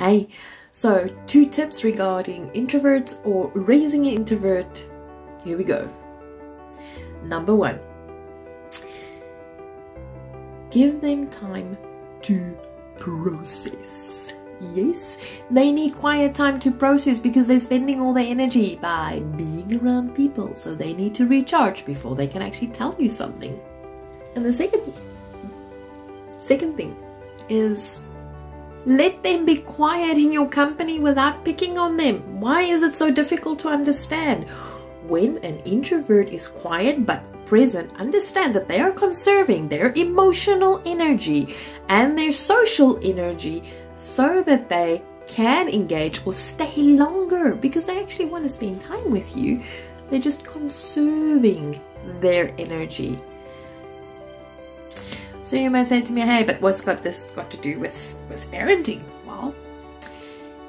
Hey, so two tips regarding introverts or raising an introvert. Here we go. Number one, give them time to process. Yes, they need quiet time to process because they're spending all their energy by being around people. So they need to recharge before they can actually tell you something. And the second second thing is let them be quiet in your company without picking on them. Why is it so difficult to understand? When an introvert is quiet but present, understand that they are conserving their emotional energy and their social energy so that they can engage or stay longer because they actually want to spend time with you. They're just conserving their energy. So you may say to me, hey, but what's got this got to do with, with parenting? Well,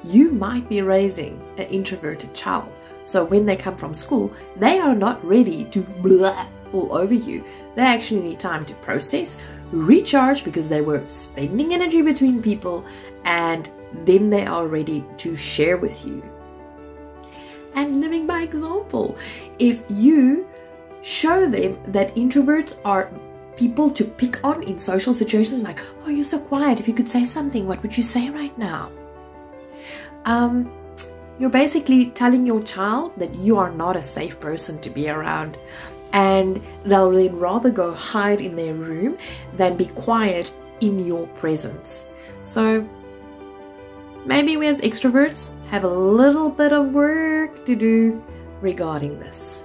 you might be raising an introverted child. So when they come from school, they are not ready to blah all over you. They actually need time to process, recharge because they were spending energy between people, and then they are ready to share with you. And living by example. If you show them that introverts are people to pick on in social situations like, oh, you're so quiet. If you could say something, what would you say right now? Um, you're basically telling your child that you are not a safe person to be around and they'll then rather go hide in their room than be quiet in your presence. So maybe we as extroverts have a little bit of work to do regarding this.